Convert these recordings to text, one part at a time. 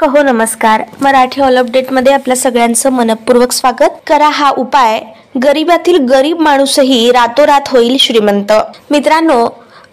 कहो नमस्कार. मराठी ऑल अपडेटमध्ये आपल्या सगळ्यांचं मनपूर्वक स्वागत. करा हा उपाय. गरिबातील गरीब माणूसही रातोरात होईल श्रीमंत. मित्रांनो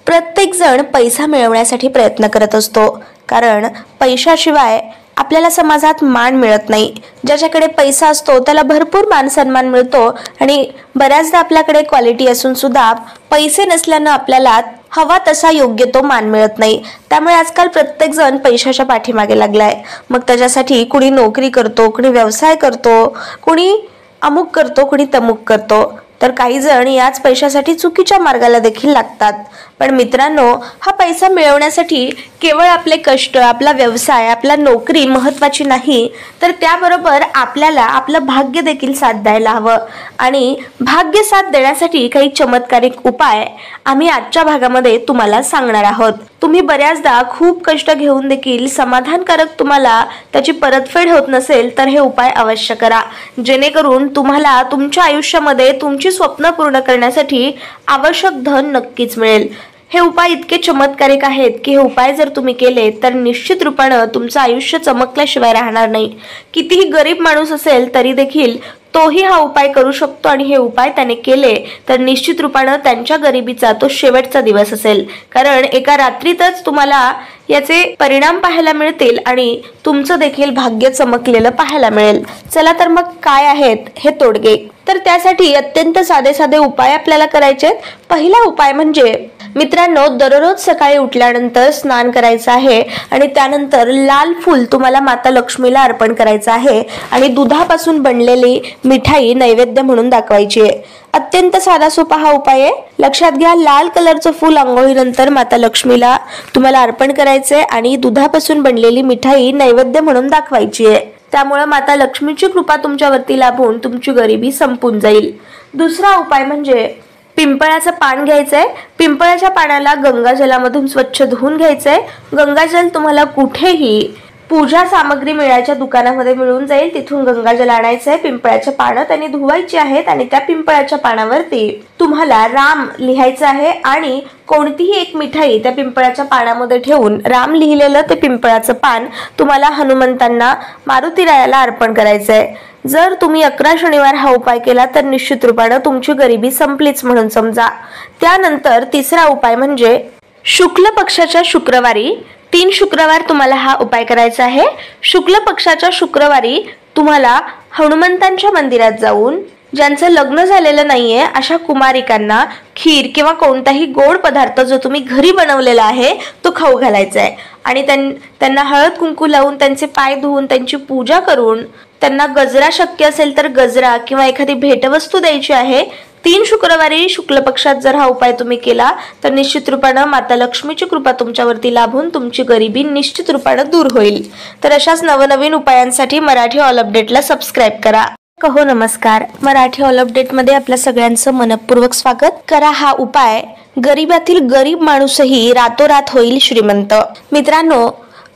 प्रत्येक जण पैसा मिळवण्यासाठी प्रयत्न करत असतो. कारण पैशाशिवाय आपल्याला समाजात मान मिळत नाही. ज्याच्याकडे पैसा असतो त्याला भरपूर मान सन्मान मिळतो. आणि बऱ्याचदा आपल्याकडे क्वालिटी असून सुद्धा पैसे नसल्यानं आपल्याला हवा तसा योग्य तो मान मिळत नाही. त्यामुळे आजकाल प्रत्येक जण पैशाच्या पाठीमागे लागलाय. मग त्याच्यासाठी कुणी नोकरी करतो कुणी व्यवसाय करतो कुणी अमुक करतो कुणी तमुक करतो. तर काही जण याच पैशासाठी चुकीच्या मार्गाला देखील लागतात. पण मित्रांनो हा पैसा मिळवण्यासाठी केवळ आपले कष्ट आपला व्यवसाय आपला नोकरी महत्त्वाची नाही तर त्याबरोबर आपल्याला आपलं भाग्य देखील साथ द्यायला हवं. आणि भाग्य साथ देण्यासाठी काही चमत्कारिक उपाय आम्ही आजच्या भागामध्ये तुम्हाला सांगणार आहोत. तुम्ही बऱ्याचदा खूप कष्ट घेऊन देखील समाधानकारक तुम्हाला त्याची परतफेड होत नसेल तर हे उपाय अवश्य करा. जेणेकरून तुम्हाला तुमच्या आयुष्यामध्ये तुमची स्वप्न पूर्ण करण्यासाठी आवश्यक धन नक्कीच मिळेल. हे उपाय इतके चमत्कारिक आहेत की हे उपाय जर तुम्ही केले तर निश्चित रूपानं तुमचं आयुष्य चमकल्याशिवाय राहणार नाही. कितीही गरीब माणूस असेल तरी देखील तोही हा उपाय करू शकतो आणि हे उपाय त्याने केले तर निश्चित रूपानं त्यांच्या गरिबीचा तो शेवटचा दिवस असेल. कारण एका रात्रीतच तुम्हाला याचे परिणाम पाहायला मिळतील आणि तुमचं देखील भाग्य चमकलेलं पाहायला मिळेल. चला तर मग काय आहेत हे तोडगे? तर त्यासाठी अत्यंत साधे साधे उपाय आपल्याला करायचे आहेत पहिला उपाय म्हणजे मित्रांनो दररोज सकाळी उठल्यानंतर स्नान करायचं आहे आणि त्यानंतर लाल फूल तुम्हाला माता लक्ष्मीला अर्पण करायचं आहे आणि दुधापासून बनलेली मिठाई नैवेद्य म्हणून दाखवायची आहे. अत्यंत साधा सोपा हा उपाय आहे. लक्षात घ्या लाल कलरचं फूल आंघोळीनंतर माता लक्ष्मीला तुम्हाला अर्पण करायचंय आणि दुधापासून बनलेली मिठाई नैवेद्य म्हणून दाखवायची आहे. त्यामुळे माता लक्ष्मीची कृपा तुमच्यावरती लाभून तुमची गरिबी संपून जाईल. दुसरा उपाय म्हणजे पिंपळाचं पान घ्यायचं आहे पिंपळाच्या पाण्याला गंगाजलामधून स्वच्छ धुवून घ्यायचं आहे गंगाजल तुम्हाला कुठेही पूजा सामग्री मिळायच्या दुकानामध्ये मिळून जाईल. तिथून गंगाजल आणायचं आहे पिंपळाच्या पानं त्यांनी धुवायची आहेत आणि त्या पिंपळाच्या पानावरती तुम्हाला राम लिहायचं आहे आणि कोणतीही एक मिठाई त्या पिंपळाच्या पानामध्ये ठेवून राम लिहिलेलं ते पिंपळाचं पान तुम्हाला हनुमंतांना मारुतीरायाला अर्पण करायचं आहे जर तुम्ही अकरा शनिवार हा उपाय केला तर निश्चित रूपानं तुमची गरिबी संपलीच म्हणून समजा. त्यानंतर तिसरा उपाय म्हणजे शुक्ल पक्षाच्या शुक्रवारी तीन शुक्रवार तुम्हाला हा उपाय करायचा आहे. शुक्ल पक्षाच्या शुक्रवारी तुम्हाला हनुमंतांच्या मंदिरात जाऊन ज्यांचं लग्न झालेलं नाहीये अशा कुमारिकांना खीर किंवा कोणताही गोड पदार्थ जो तुम्ही घरी बनवलेला आहे तो खाऊ घालायचा आहे. आणि त्यांना हळद कुंकू लावून त्यांचे पाय धुवून त्यांची पूजा करून त्यांना गजरा शक्य असेल तर गजरा किंवा एखादी भेटवस्तू द्यायची आहे तीन शुक्रवारी शुक्ल पक्षात जर हा उपाय तुम्ही केला तर निश्चित रूपानं माता लक्ष्मीची कृपा तुमच्यावरती लाभून तुमची गरिबी निश्चित रूपानं दूर होईल. तर अशाच नवनवीन उपायांसाठी मराठी ऑल अपडेटला सबस्क्राईब करा. कहो नमस्कार. मराठी ऑल अपडेटमध्ये आपल्या सगळ्यांचं मनपूर्वक स्वागत. करा हा उपाय. गरिबातील गरीब माणूसही रातोरात होईल श्रीमंत. मित्रांनो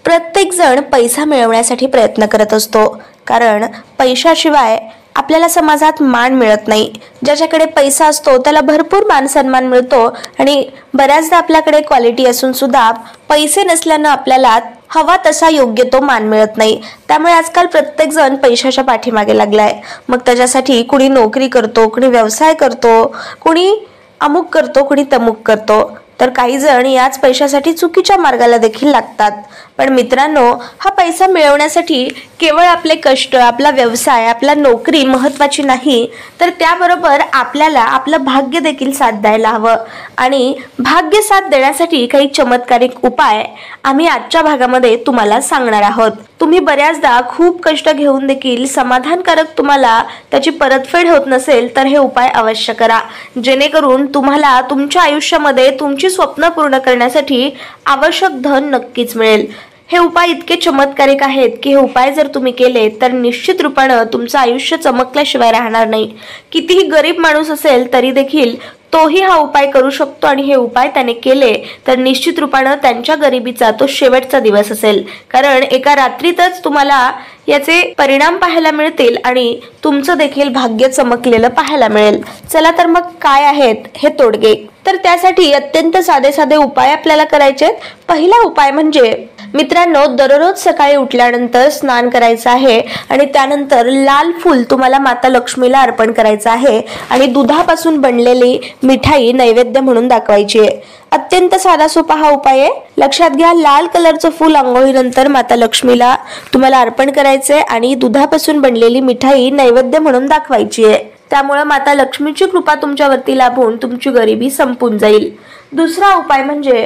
प्रत्येक जण पैसा मिळवण्यासाठी प्रयत्न करत असतो. कारण पैशाशिवाय आपल्याला समाजात मान मिळत नाही. ज्याच्याकडे पैसा असतो त्याला भरपूर मान सन्मान मिळतो आणि बऱ्याचदा आपल्याकडे क्वालिटी असून सुद्धा पैसे नसल्यानं आपल्याला हवा तसा योग्य तो मान मिळत नाही. त्यामुळे आजकाल प्रत्येक जण पैशाच्या पाठीमागे लागलाय. मग त्याच्यासाठी कुणी नोकरी करतो कुणी व्यवसाय करतो कुणी अमुक करतो कुणी तमुक करतो. तर काही जण याच पैशासाठी चुकीच्या मार्गाला देखील लागतात. पण मित्रांनो हा पैसा मिळवण्यासाठी केवळ आपले कष्ट आपला व्यवसाय आपला नोकरी महत्वाची नाही तर त्याबरोबर आपल्याला आपलं भाग्य देखील साथ द्यायला हवं. आणि भाग्य साथ देण्यासाठी काही चमत्कारिक उपाय आम्ही आजच्या भागामध्ये तुम्हाला सांगणार आहोत. तुम्ही बऱ्याचदा खूप कष्ट घेऊन देखील समाधानकारक तुम्हाला त्याची परतफेड होत नसेल तर हे उपाय अवश्य करा. जेणेकरून तुम्हाला तुमच्या आयुष्यामध्ये तुमची स्वप्न पूर्ण करण्यासाठी आवश्यक धन नक्कीच मिळेल. हे उपाय इतके चमत्कारिक आहेत की हे उपाय जर तुम्ही केले तर निश्चित रूपानं तुमचं आयुष्य चमकल्याशिवाय राहणार नाही. कितीही गरीब माणूस असेल तरी देखील तोही हा उपाय करू शकतो आणि हे उपाय त्याने केले तर निश्चित रूपानं त्यांच्या गरिबीचा तो शेवटचा दिवस असेल. कारण एका रात्रीतच तुम्हाला याचे परिणाम पाहायला मिळतील आणि तुमचं देखील भाग्य चमकलेलं पाहायला मिळेल. चला तर मग काय आहेत हे तोडगे? तर त्यासाठी अत्यंत साधे साधे उपाय आपल्याला करायचे पहिला उपाय म्हणजे मित्रांनो दररोज सकाळी उठल्यानंतर स्नान करायचं आहे आणि त्यानंतर लाल फूल तुम्हाला माता लक्ष्मीला अर्पण करायचं आहे आणि दुधापासून बनलेली मिठाई नैवेद्य म्हणून दाखवायची आहे. अत्यंत साधा सोपा हा उपाय आहे. लक्षात घ्या लाल कलरचं फूल आंघोळीनंतर माता लक्ष्मीला तुम्हाला अर्पण करायचंय आणि दुधापासून बनलेली मिठाई नैवेद्य म्हणून दाखवायची आहे. त्यामुळे माता लक्ष्मीची कृपा तुमच्यावरती लाभून तुमची गरिबी संपून जाईल. दुसरा उपाय म्हणजे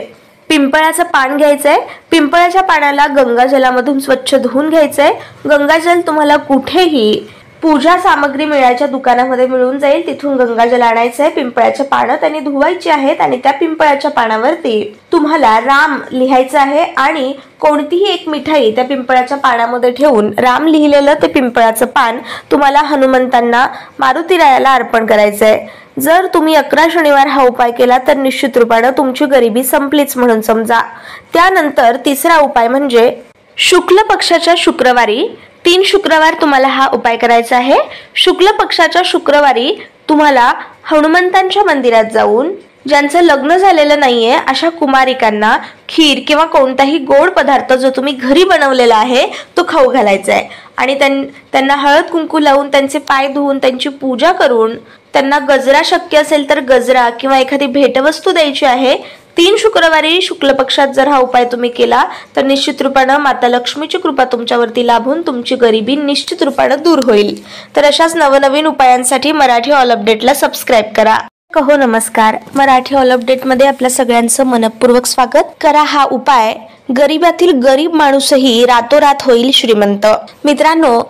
पिंपळाचं पान घ्यायचं आहे पिंपळाच्या पानाला गंगाजलामधून स्वच्छ धुवून घ्यायचं आहे गंगाजल तुम्हाला कुठेही पूजा सामग्री मिळायच्या दुकानामध्ये मिळून जाईल. तिथून गंगाजल आणायचं आहे पिंपळाच्या पानं त्यांनी धुवायची आहेत आणि त्या पिंपळाच्या पानावरती तुम्हाला राम लिहायचं आहे आणि कोणतीही एक मिठाई त्या पिंपळाच्या पानामध्ये ठेवून राम लिहिलेलं ते पिंपळाचं पान तुम्हाला हनुमंतांना मारुतीरायाला अर्पण करायचं आहे जर तुम्ही अकरा शनिवार हा उपाय केला तर निश्चित रूपानं तुमची गरिबी संपलीच म्हणून समजा. त्यानंतर तिसरा उपाय म्हणजे शुक्ल पक्षाच्या शुक्रवारी तीन शुक्रवार तुम्हाला हा उपाय करायचा आहे. शुक्ल पक्षाच्या शुक्रवारी तुम्हाला हनुमंतांच्या मंदिरात जाऊन ज्यांचं लग्न झालेलं नाहीये अशा कुमारिकांना खीर किंवा कोणताही गोड पदार्थ जो तुम्ही घरी बनवलेला आहे तो खाऊ घालायचा आहे आणि त्यांना हळद कुंकू लावून त्यांचे पाय धुवून त्यांची पूजा करून त्यांना गजरा शक्य असेल तर गजरा किंवा एखादी भेटवस्तू द्यायची आहे तीन शुक्रवारी शुक्ल पक्षात जर हा उपाय तुम्ही केला तर निश्चित रूपानं माता लक्ष्मीची कृपा तुमच्यावरती लाभून तुमची गरिबी निश्चित रूपानं दूर होईल. तर अशाच नवनवीन उपायांसाठी मराठी ऑल अपडेटला सबस्क्राईब करा. कहो नमस्कार. मराठी ऑल अपडेटमध्ये आपल्या सगळ्यांचं मनपूर्वक स्वागत. करा हा उपाय. गरीबातील गरीब माणूसही रातोरात होईल श्रीमंत. मित्रांनो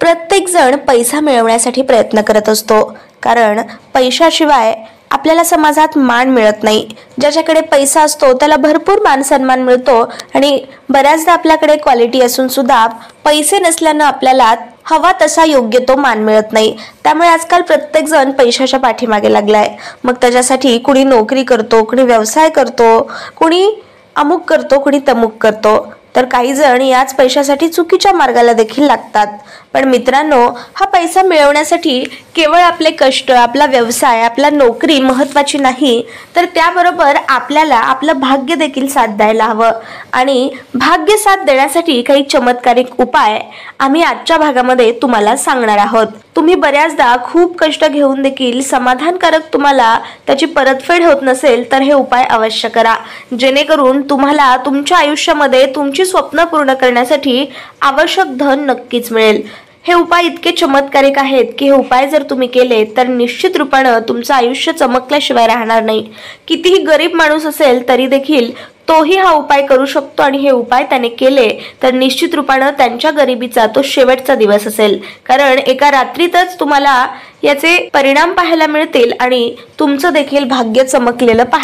प्रत्येक जण पैसा मिळवण्यासाठी प्रयत्न करत असतो. कारण पैशाशिवाय आपल्याला समाजात मान मिळत नाही. ज्याच्याकडे पैसा असतो त्याला भरपूर मान सन्मान मिळतो. आणि बऱ्याचदा आपल्याकडे क्वालिटी असून सुद्धा पैसे नसल्यानं आपल्याला हवा तसा योग्य तो मान मिळत नाही. त्यामुळे आजकाल प्रत्येक जण पैशाच्या पाठीमागे लागलाय. मग त्याच्यासाठी कुणी नोकरी करतो कुणी व्यवसाय करतो कुणी अमुक करतो कुणी तमुक करतो. तर काही जण याच पैशासाठी चुकीच्या मार्गाला देखील लागतात. पण मित्रांनो हा पैसा मिळवण्यासाठी केवळ आपले कष्ट आपला व्यवसाय आपला नोकरी महत्त्वाची नाही तर त्याबरोबर आपल्याला आपलं भाग्य देखील साथ द्यायला हवं. आणि भाग्य साथ देण्यासाठी काही चमत्कारिक उपाय आम्ही आजच्या भागामध्ये तुम्हाला सांगणार आहोत. तुम्ही बऱ्याचदा खूप कष्ट घेऊन देखील समाधानकारक तुम्हाला त्याची परतफेड होत नसेल तर हे उपाय अवश्य करा. जेणेकरून तुम्हाला तुमच्या आयुष्यामध्ये तुमची स्वप्न पूर्ण करण्यासाठी आवश्यक धन नक्कीच मिळेल. हे उपाय इतके चमत्कारिक आहेत की हे उपाय जर तुम्ही केले तर निश्चित रूपानं तुमचं आयुष्य चमकल्याशिवाय राहणार नाही. कितीही गरीब माणूस असेल तरी देखील तोही हा उपाय करू शकतो आणि हे उपाय त्याने केले तर निश्चित रूपानं त्यांच्या गरिबीचा तो शेवटचा दिवस असेल. कारण एका रात्रीतच तुम्हाला याचे परिणाम पाहायला मिळतील आणि तुमचं देखील भाग्य चमकलेलं